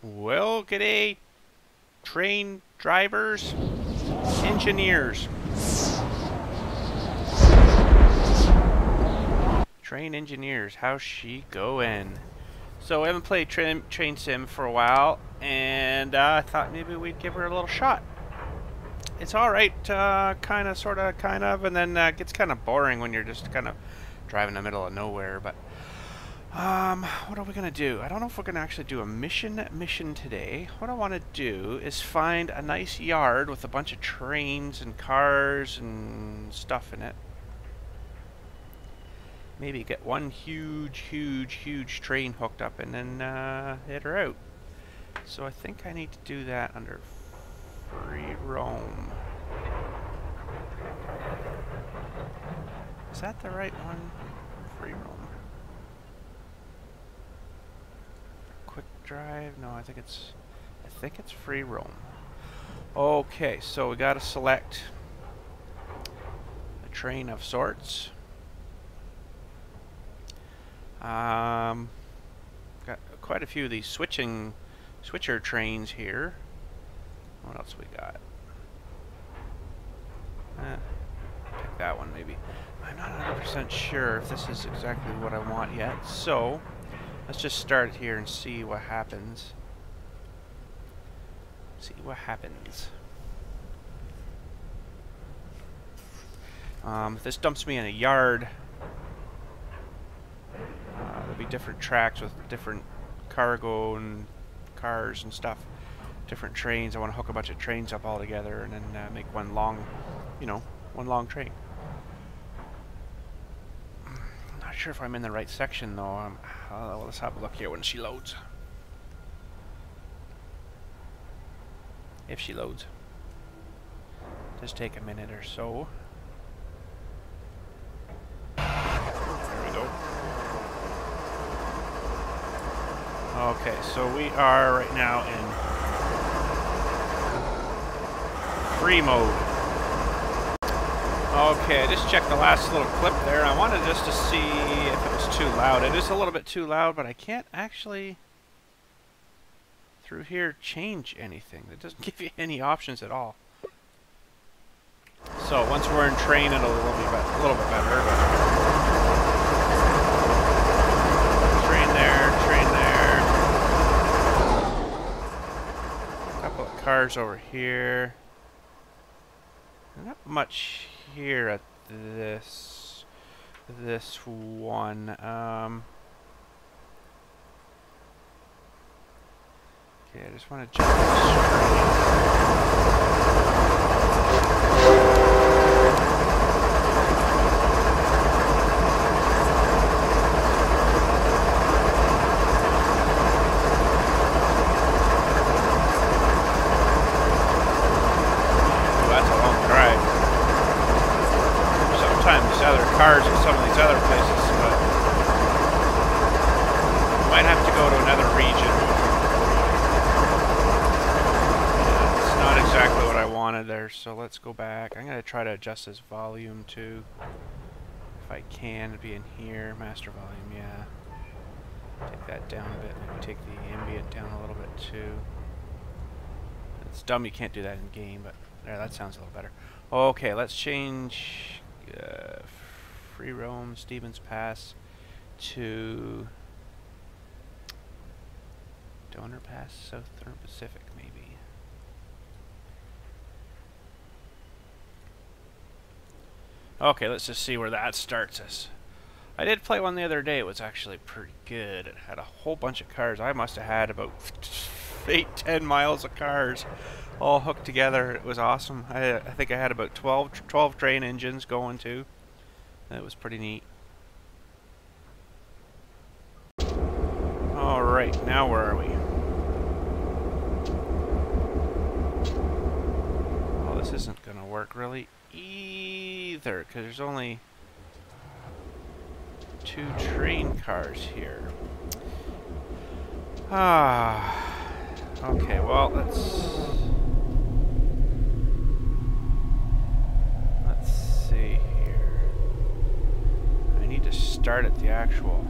Well, g'day, train drivers, engineers. Train engineers, how's she going? So I haven't played train, train sim for a while, and uh, I thought maybe we'd give her a little shot. It's alright, uh, kind of, sort of, kind of, and then uh, it gets kind of boring when you're just kind of driving in the middle of nowhere, but... Um, what are we gonna do? I don't know if we're gonna actually do a mission mission today. What I want to do is find a nice yard with a bunch of trains and cars and stuff in it. Maybe get one huge, huge, huge train hooked up and then uh, her out. So I think I need to do that under free roam. Is that the right one? Free roam. Drive? No, I think it's I think it's free roam. Okay, so we got to select a train of sorts. Um, got quite a few of these switching switcher trains here. What else we got? Eh, pick that one maybe. I'm not 100% sure if this is exactly what I want yet, so Let's just start here and see what happens. See what happens. Um, this dumps me in a yard. Uh, there'll be different tracks with different cargo and cars and stuff. Different trains. I want to hook a bunch of trains up all together and then uh, make one long, you know, one long train. Not sure if I'm in the right section though. Um, uh, let's have a look here when she loads. If she loads. Just take a minute or so. There we go. Okay, so we are right now in free mode. Okay, I just checked the last little clip there. I wanted just to see if it was too loud. It is a little bit too loud, but I can't actually, through here, change anything. It doesn't give you any options at all. So once we're in train, it'll be a little bit better. But train there, train there. A couple of cars over here. Not much here at this this one. Um, okay, I just want to jump cars in some of these other places, but might have to go to another region. Yeah, it's not exactly what I wanted there, so let's go back. I'm going to try to adjust this volume too. If I can, be in here. Master volume, yeah. Take that down a bit. Maybe take the ambient down a little bit too. It's dumb you can't do that in game, but there, that sounds a little better. Okay, let's change uh, free roam Stevens Pass to Donner Pass, Southern Pacific, maybe. Okay, let's just see where that starts us. I did play one the other day. It was actually pretty good. It had a whole bunch of cars. I must have had about 8, 10 miles of cars all hooked together. It was awesome. I, I think I had about 12, 12 train engines going too. That was pretty neat. Alright, now where are we? Oh, this isn't going to work really either, because there's only two train cars here. Ah, okay, well, let's... Let's see here. I need to start at the actual...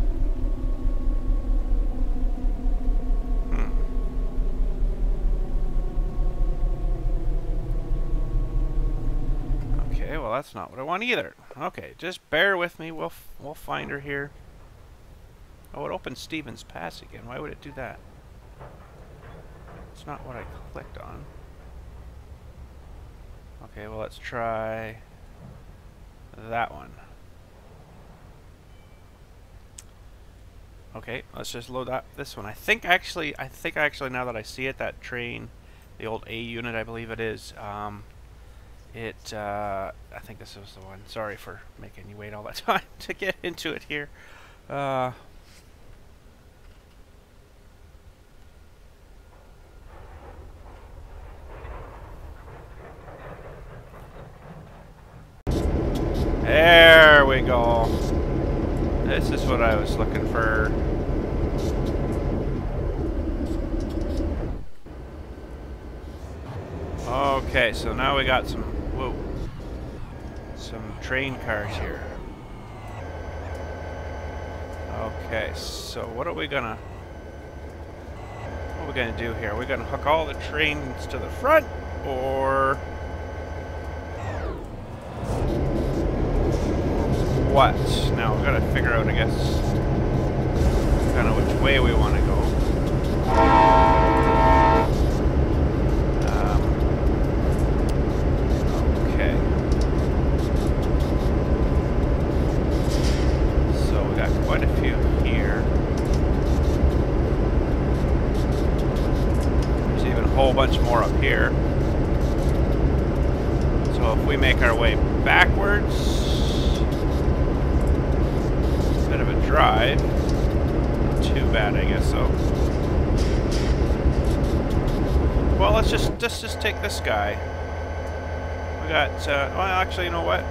that's not what I want either. Okay, just bear with me. We'll we'll find her here. Oh, it opened Stevens Pass again. Why would it do that? It's not what I clicked on. Okay, well let's try that one. Okay, let's just load up this one. I think actually, I think actually now that I see it, that train, the old A unit, I believe it is. Um, it, uh, I think this was the one. Sorry for making you wait all that time to get into it here. Uh, there we go. This is what I was looking for. Okay, so now we got some Some train cars here. Okay, so what are we gonna... What are we gonna do here? Are we gonna hook all the trains to the front, or... What? Now, we gotta figure out, I guess, kind of which way we want to go. bunch more up here. So if we make our way backwards, bit too bad, I guess so. Well, let's just let's just take this guy. We got. Uh, well, actually, you know what?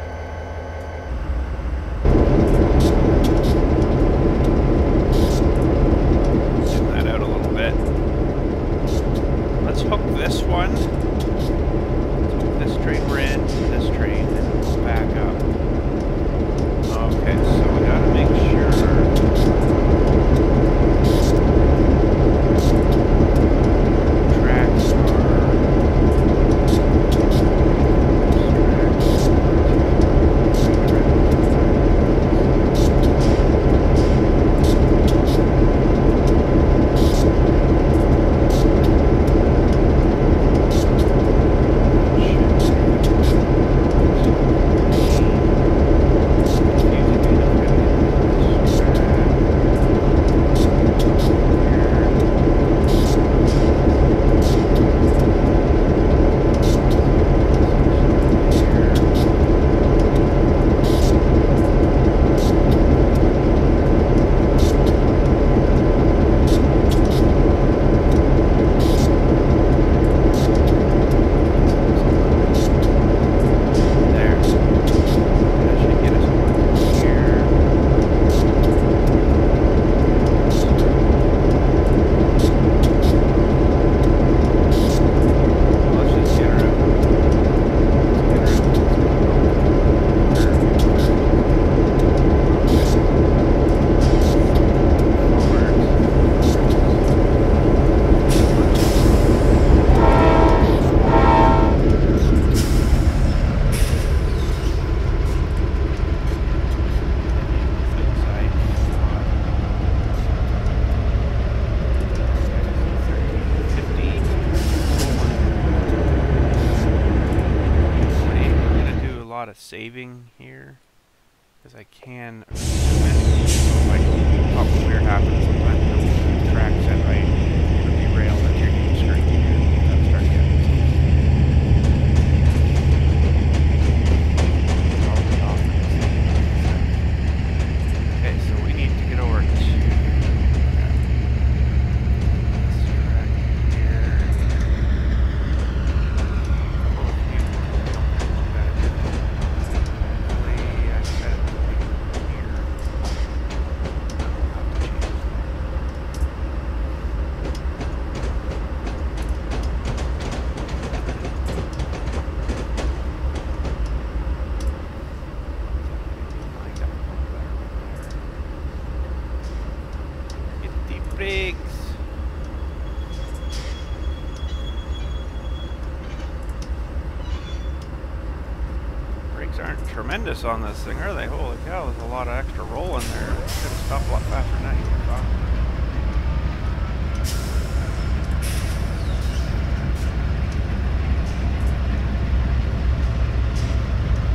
Tremendous on this thing, are they? Holy cow, there's a lot of extra roll in there. It's gonna stop a lot faster than I even thought.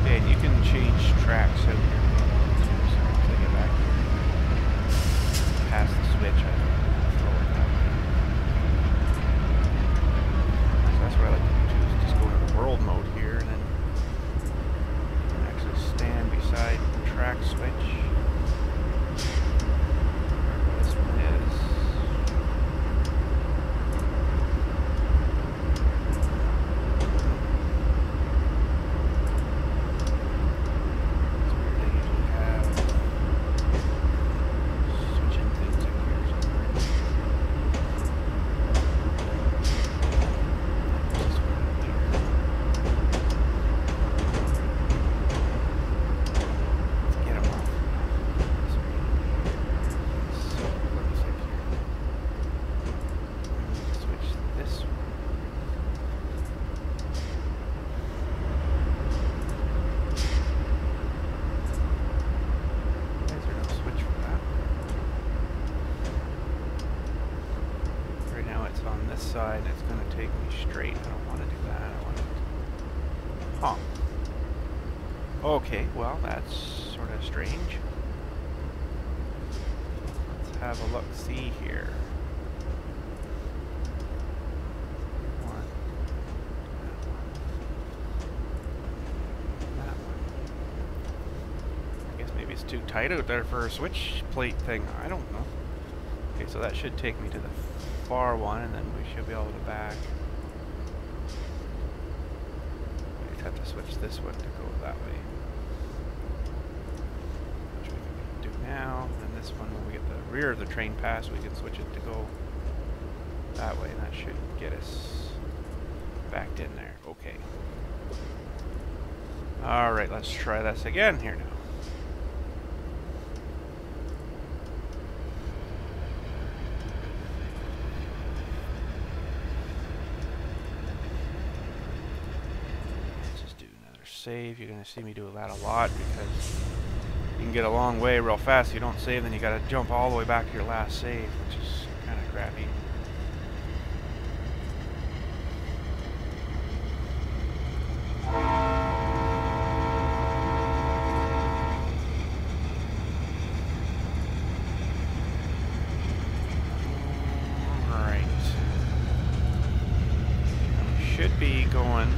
Yeah, and you can change tracks out here. So once I get back past the switch, I throw it that way. So that's what I like to do too, is just go to the world mode here and then actually stand beside the track switch. Wherever This one is. It's where they usually have switching things in here somewhere. This one up here. Get 'em off. This one. So, what is it here? I'm gonna Switch this one. Why is there no switch for that? Right now it's on this side. It's going to take me straight. I don't want to do that. I want to... Huh. Okay, well, that's sort of strange. Let's have a look-see here. One. That one. I guess maybe it's too tight out there for a switch plate thing. I don't know. Okay, so that should take me to the far one, and then we should be able to back. We just have to switch this one to go that way. Which we can do now. And this one, when we get the rear of the train pass, we can switch it to go that way, and that should get us backed in there. Okay. Alright, let's try this again here now. Let's just do another save. You're going to see me do that a lot because you can get a long way real fast. If you don't save, then you got to jump all the way back to your last save, which is kind of crappy. Alright. We should be going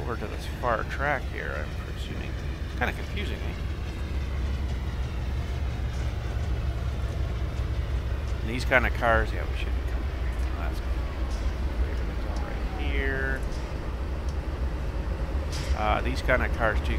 over to this far track here, I'm presuming. It's kind of confusing me. These kind of cars, yeah, we should be coming. Everything's here. Uh, these kind of cars, too,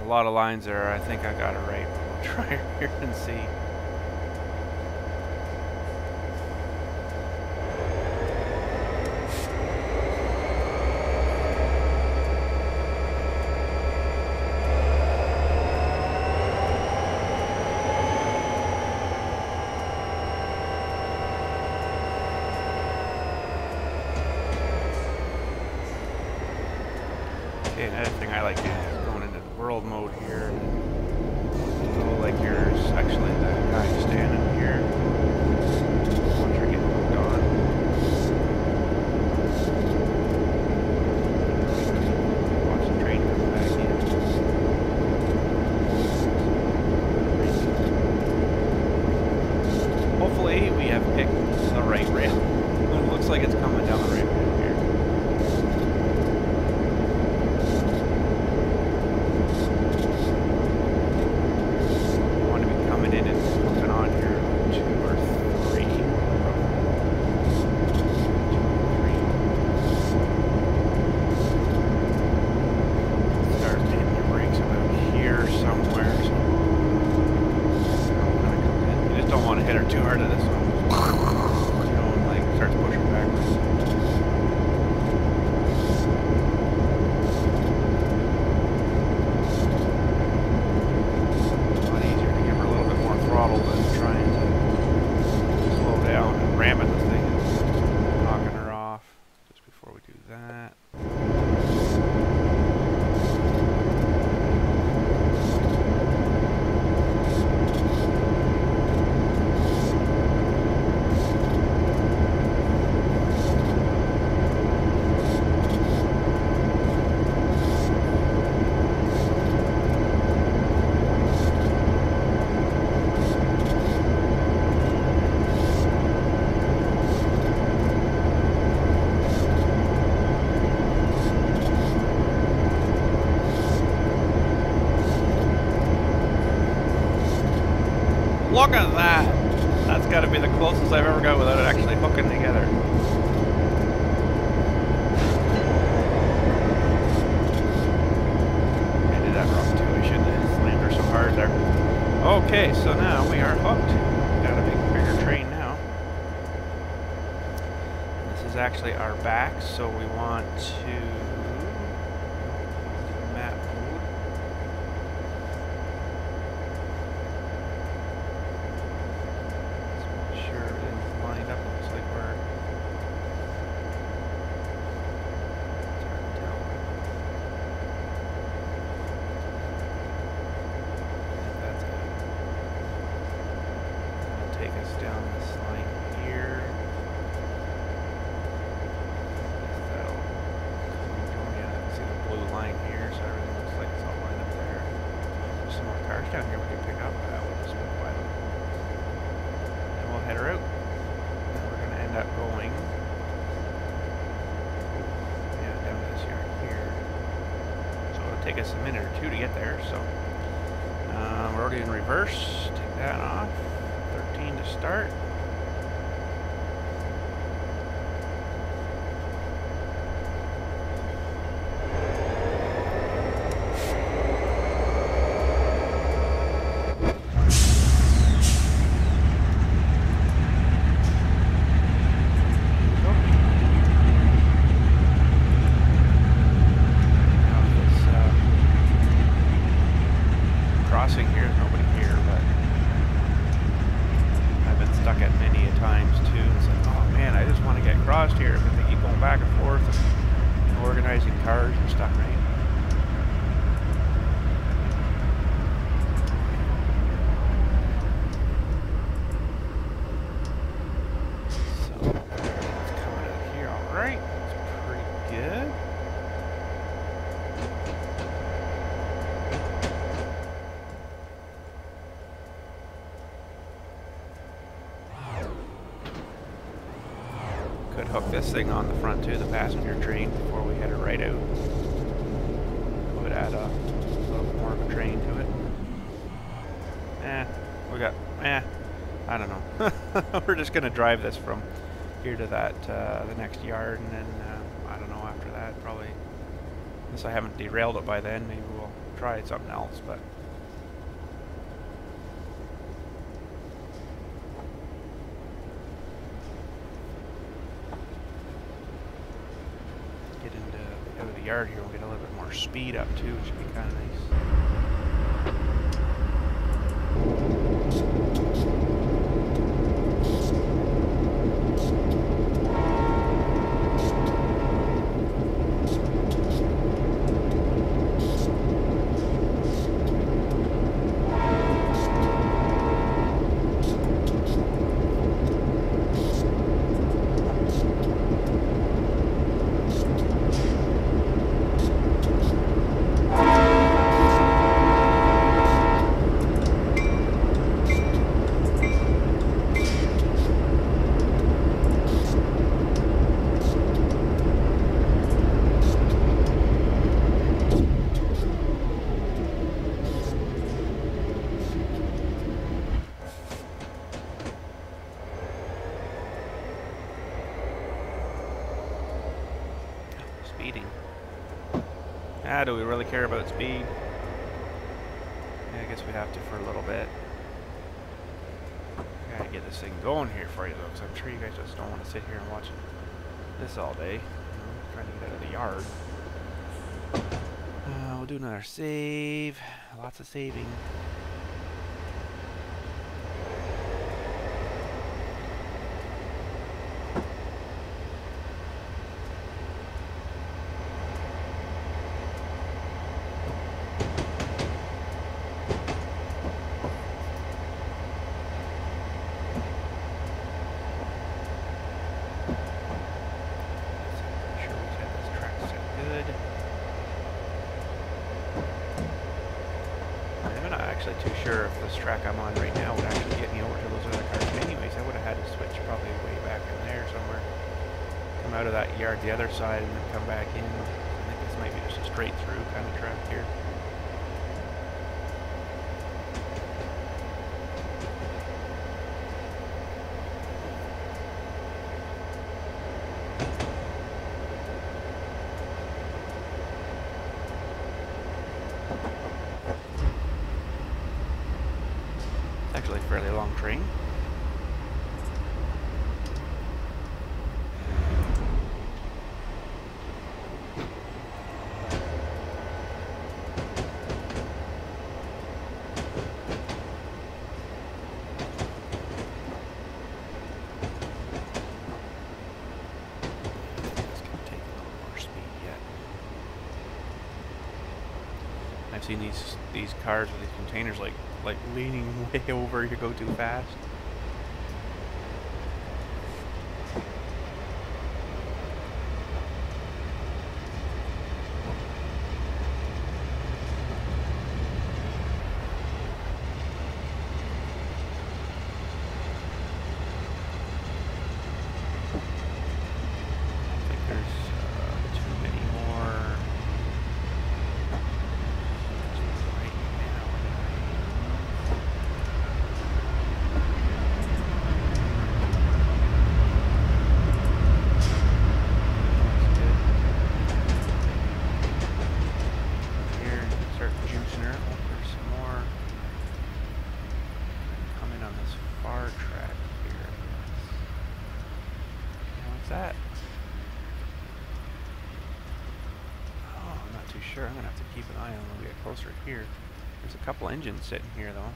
a lot of lines there. I think I got it right. We'll try here and see. So first. Take that off. 13 to start. this thing on the front too, the passenger train, before we had it right out. Would add a little more of a train to it. Eh, we got, eh, I don't know. We're just going to drive this from here to that, uh, the next yard, and then, uh, I don't know, after that, probably, unless I haven't derailed it by then, maybe we'll try something else, but... yard here, we'll get a little bit more speed up too, which would be kind of nice. Ah, do we really care about speed? Yeah, I guess we have to for a little bit. Gotta get this thing going here for you though, because I'm sure you guys just don't want to sit here and watch this all day. Know, trying to get out of the yard. Uh, we'll do another save. Lots of saving. Make sure we had this track set good. I'm not actually too sure if this track I'm on right now would actually get me over to those other cars. Anyways, I would have had to switch probably way back in there somewhere. Come out of that yard the other side and then come back in. I think this might be just a straight through kind of track here. It's actually a fairly long train. It's gonna take a little more speed yet. I've seen these these cars with these containers like like leaning way over to go too fast. I think there's uh, too many more. Right now. Here, start juicing her. Oh, there's some more coming on this far track here. Now, What's that? Oh, I'm not too sure. I'm gonna have to keep an eye on when we get closer here. There's a couple engines sitting here though.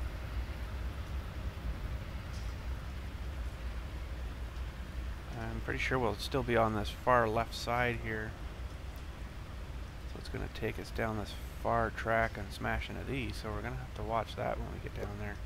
I'm pretty sure we'll still be on this far left side here. So it's going to take us down this far track and smash into these. So we're going to have to watch that when we get down there.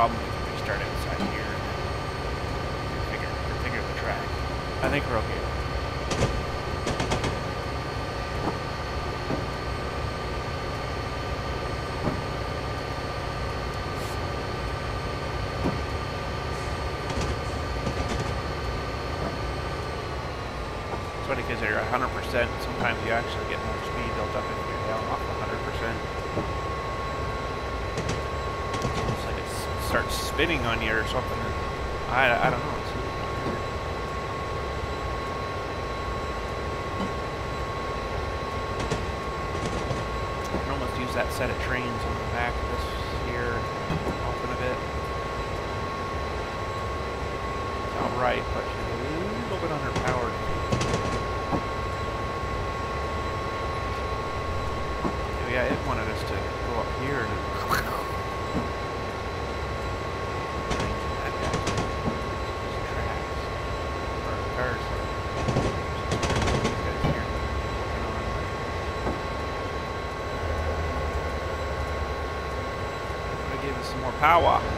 Problem, we can restart outside here and then configure, configure the track. I think we're okay. It's funny because you're 100%, sometimes you actually get more speed built up if you're down off 100%. It's almost like it s- starts spinning on you or something. I, I don't know. It's, I can almost use that set of trains on the back of this here, open a bit. It's alright, but she's a little bit underpowered. Yeah, it wanted us to go up here and that guy. These tracks. Or cars. These guys here working on like Gonna give us some more power.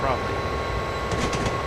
property.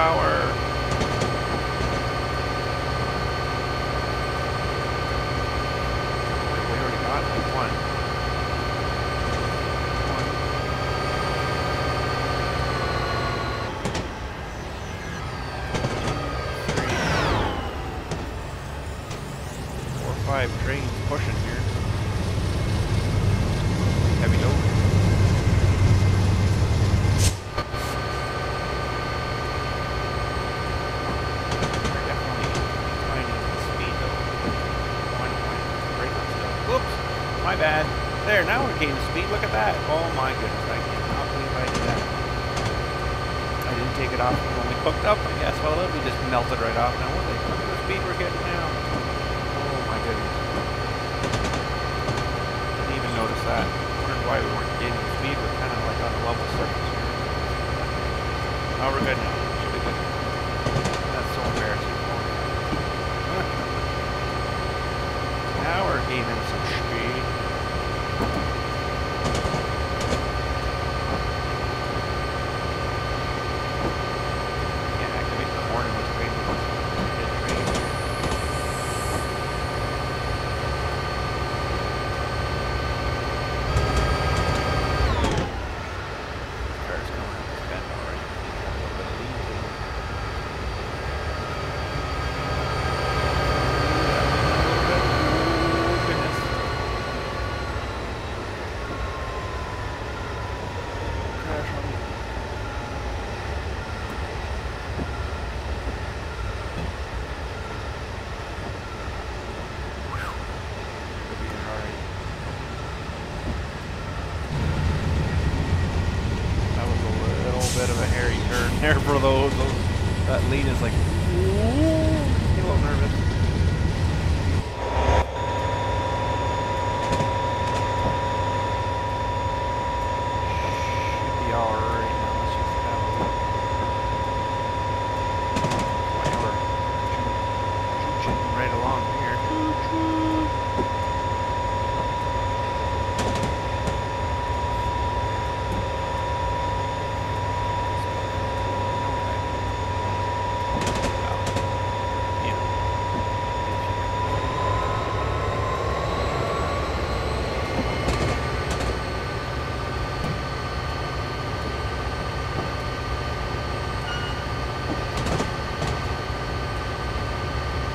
Power. Wait, we already got like one. One. Three. Four, five trains pushing here. Heavy load. We're definitely finding the speed though. One point. Brake on still. Whoops! My bad. There, now we're gaining speed. Look at that. Oh my goodness, I cannot believe I did that. I didn't take it off when we hooked up, I guess. Well, we just melted right off now. Look at look at the speed we're getting now. Oh my goodness. Didn't even notice that. Wondered why we weren't gaining speed. We're kind of like on a level surface here. Oh, we're good now. Should be good. That's so embarrassing. now we're gaining some speed. Can't activate the horn in this train because it's a dead train. Car's coming up this bend already. Got a little bit of lean to them. Oh, goodness. Crash on me. We'll be in already. That was a little bit of a hairy turn there for those. those that lead is like, ooh, get a little nervous. Should be alright now. Let's just have a look. Boy, we're choo- choo-chooing right along here. Choo-choo.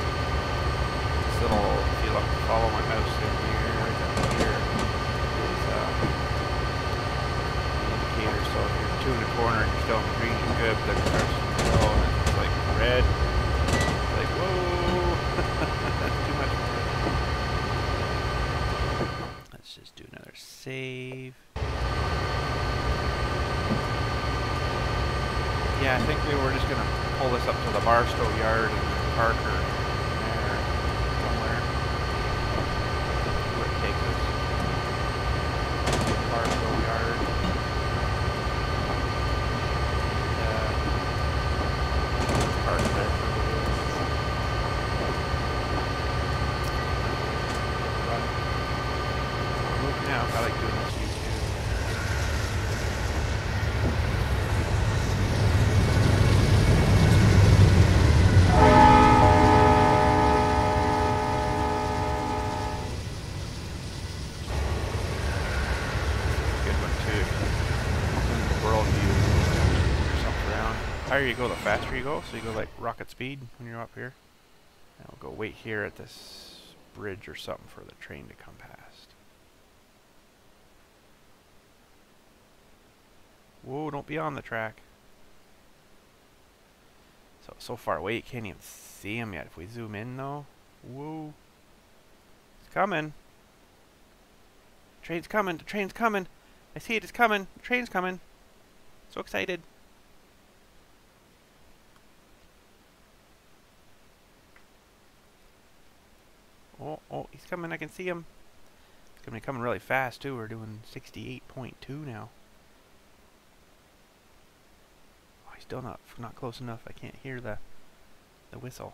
This little, if you look, follow my mouse in here, right down here, is uh, the indicator. So if you're two in the corner and you're still in green, you're good. But if it starts to go and it's like red, it's like whoa, that's too much. Let's just do another save. Yeah, I think we were just gonna pull this up to the Barstow yard and park her there somewhere. Where it takes us. Barstow yard. Uh, park there for a little bit. Run. Move now. I like doing this YouTube. Good one too. World view. Yourself around. The higher you go, the faster you go. So you go like rocket speed when you're up here. And we'll go wait here at this bridge or something for the train to come past. Whoa, don't be on the track. So, so far away you can't even see him yet. If we zoom in though, whoa. It's coming. Train's coming, the train's coming. I see it, it's coming. The train's coming. So excited. Oh, oh, he's coming. I can see him. He's gonna be coming really fast too. We're doing 68.2 now. Oh, he's still not not close enough. I can't hear the the whistle.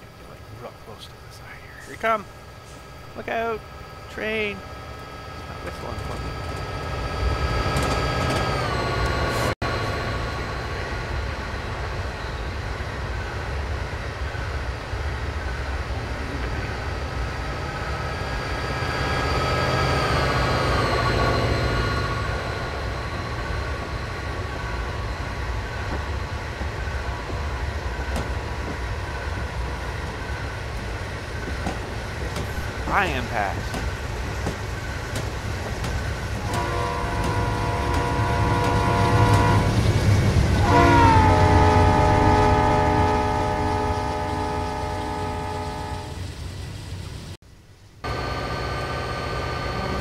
Get like real close to the side here. Here he come! Look out! Train! Not whistling for me. I am past.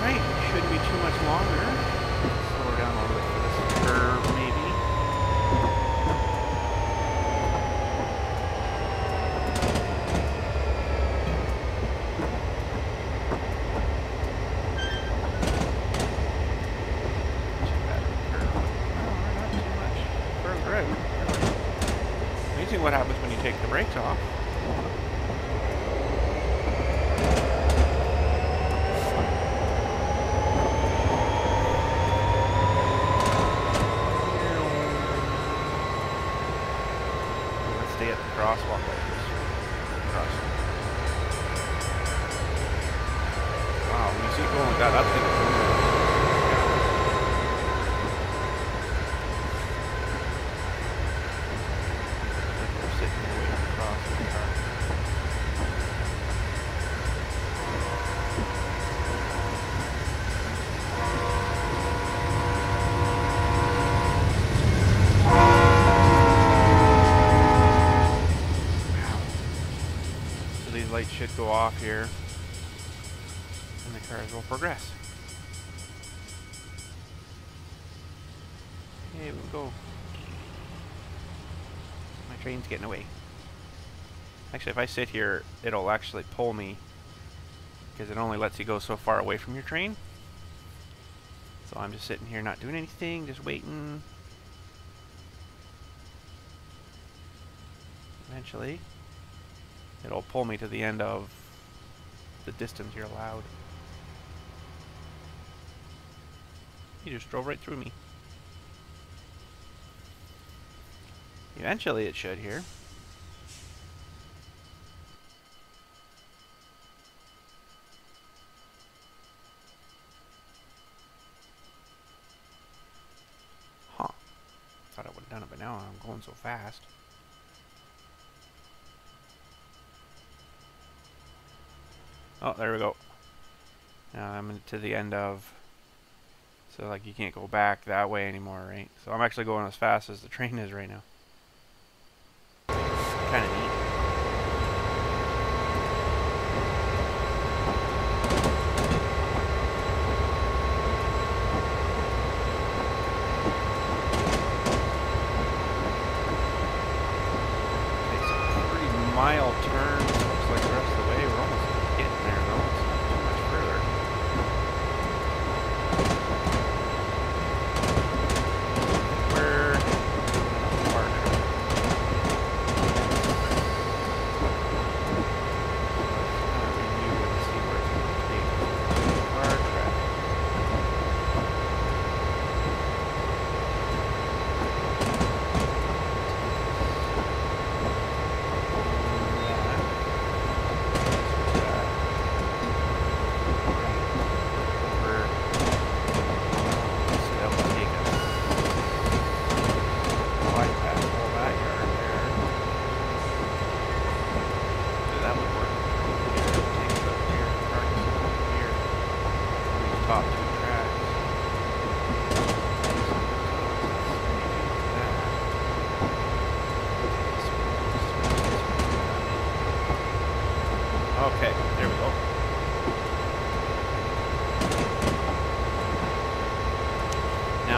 Alright, shouldn't be too much longer. Slow down a little bit for this curve, maybe. Too bad of a curve. No, not too much further out. really. Amazing what happens when you take the brakes off. Let's stay at the crosswalk like this. Crosswalk. Wow, when you see it going like that, that's gonna move. Like we're sitting there waiting to cross the car. Wow. So these lights should go off here. And the cars will progress. Here we go. My train's getting away. Actually, if I sit here, it'll actually pull me because it only lets you go so far away from your train. So I'm just sitting here not doing anything, just waiting. Eventually, it'll pull me to the end of the distance you're allowed. You just drove right through me. Eventually it should here. Huh. Thought I would have done it, but now I'm going so fast. Oh, there we go. Now I'm to the end of... So, like, you can't go back that way anymore, right? So I'm actually going as fast as the train is right now.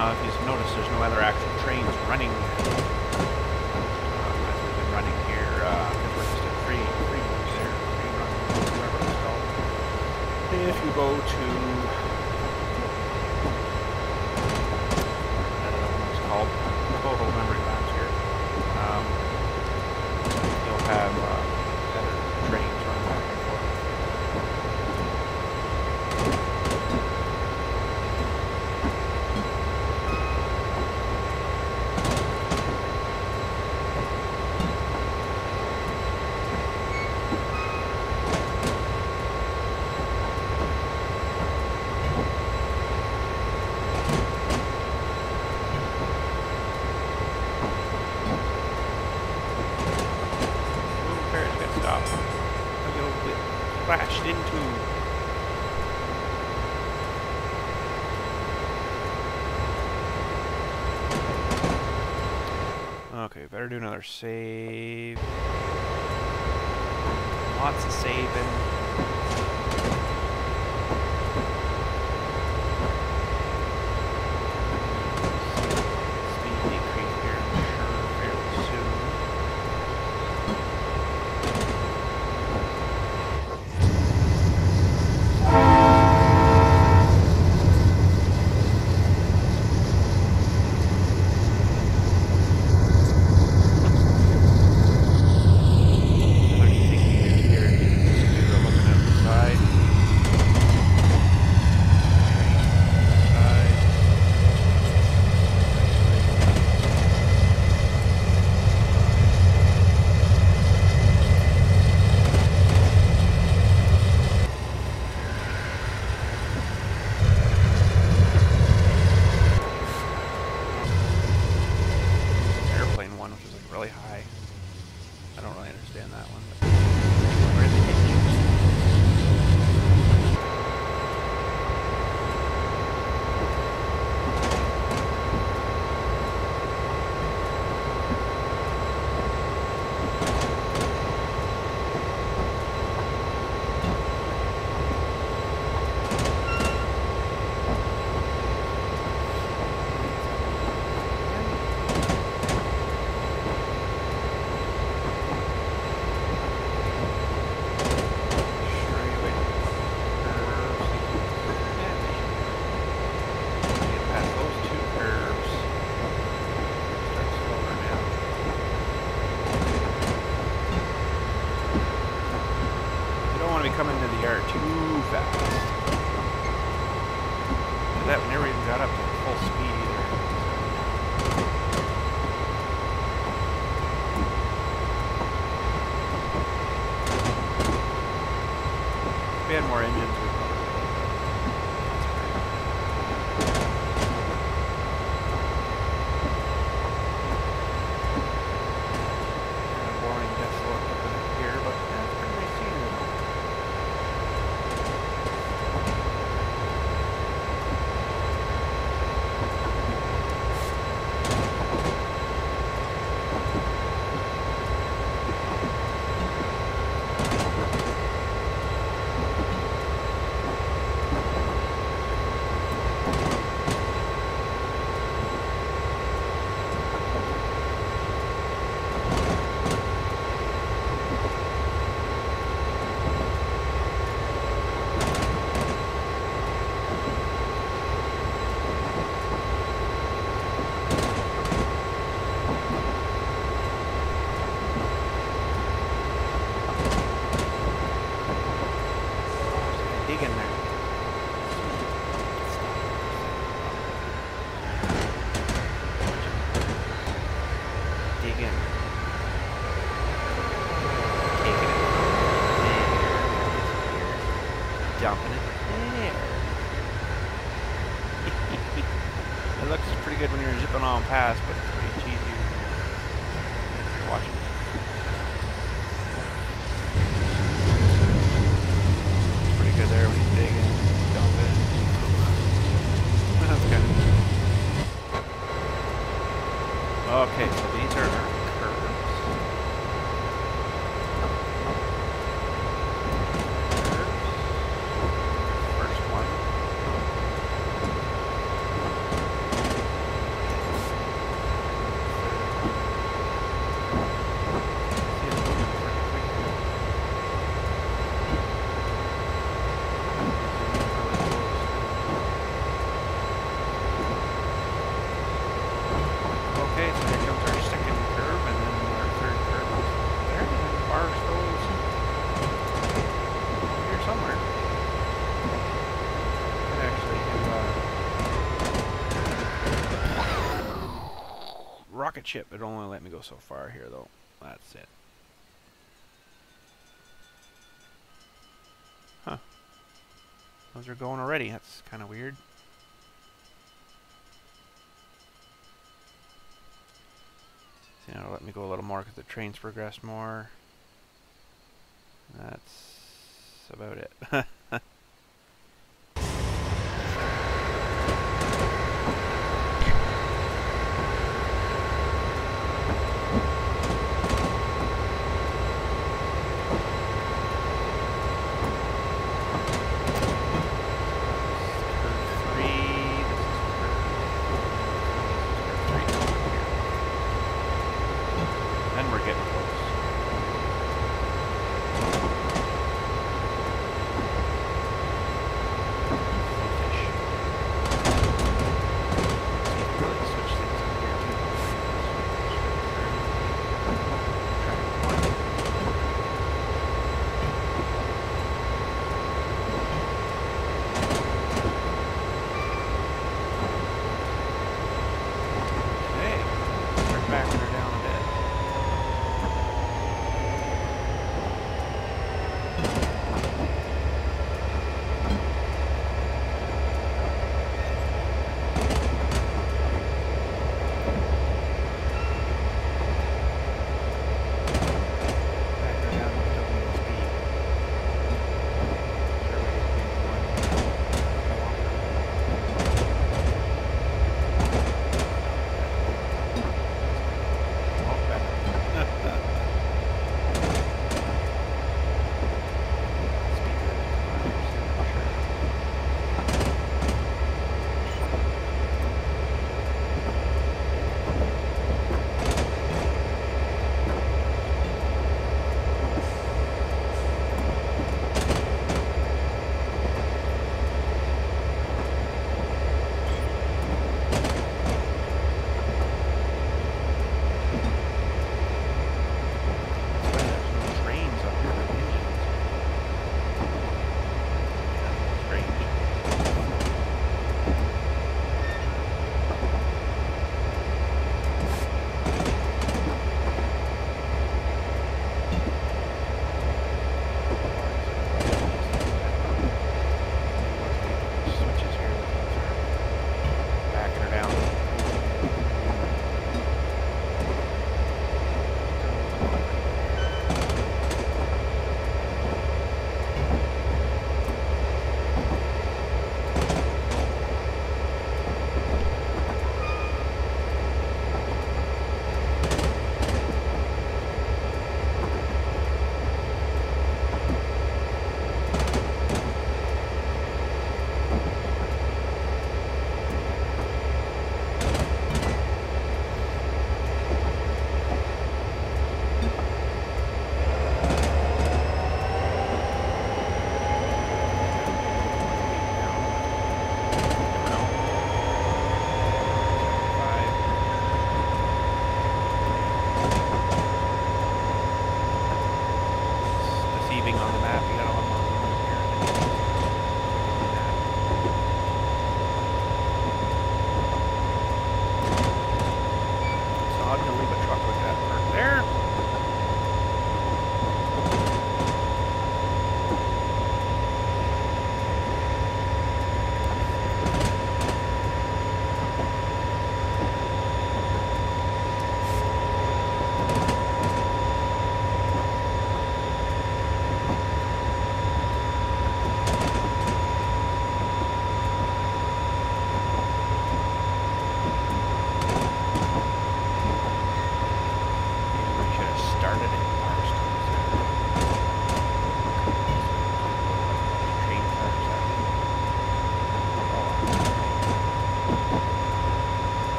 now, if you notice, there's no other actual trains running uh, as we've been running here. Uh, we're just at free, free there, whatever it's called. If you go to save. Lots of saving. Rocket ship. It only let me go so far here, though. That's it. Huh. Those are going already. That's kind of weird. See, now let me go a little more because the trains progressed more. That's about it.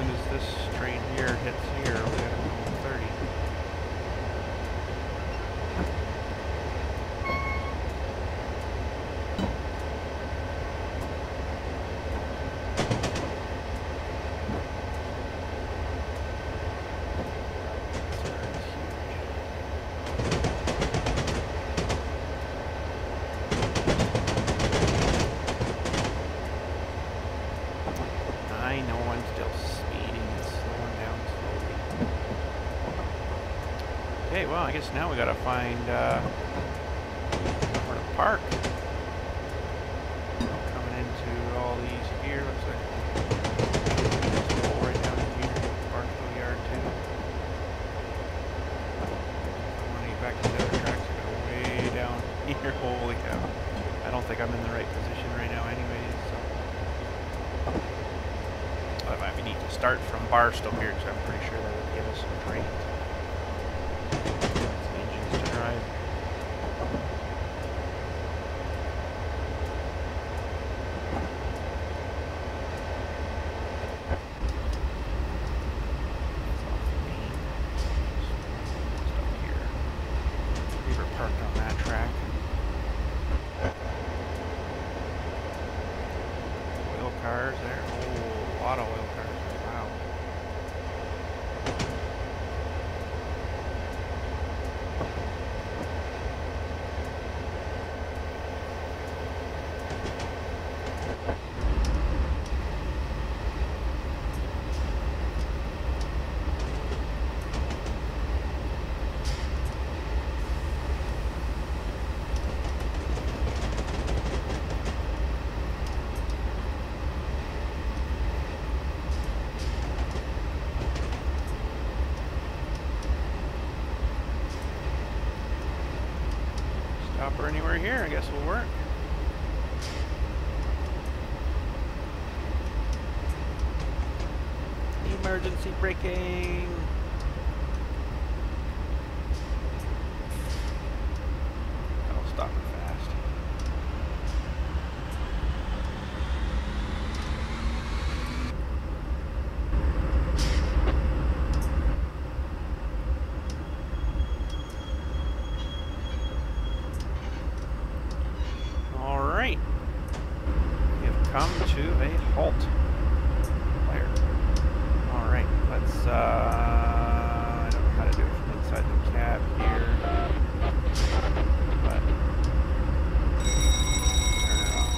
soon as this train here hits here, we gotta go 30. That's huge. I know I'm still speeding and slowing down slowly. Okay, well, I guess now we gotta find uh, where to park. Coming into all these here, looks like. Let's go right down in here, Barstow Yard too. I want to get back to the other tracks, I gotta way down here. Holy cow. I don't think I'm in the right position right now anyways, so. But I might need to start from Barstow here because I'm pretty sure that would give us some great engines to drive. That's off the main. Just up here. We were parked on that track. Oil cars there. Oh, a lot of oil cars. Wow. Chopper anywhere here, I guess will work. Emergency braking. That'll stop it fast. All right. We have come to a halt. There. All right. Let's. Uh, I don't know how to do it from inside the cab here. But turn it off.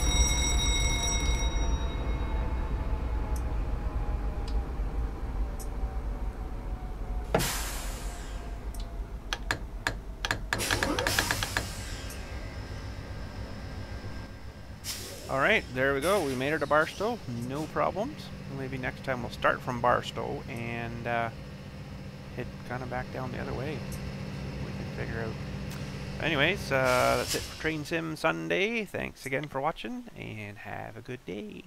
All right, there we go. We made it to Barstow. No problems. Maybe next time we'll start from Barstow and uh, head kind of back down the other way. We can figure out. Anyways, uh, that's it for Train Sim Sunday. Thanks again for watching and have a good day.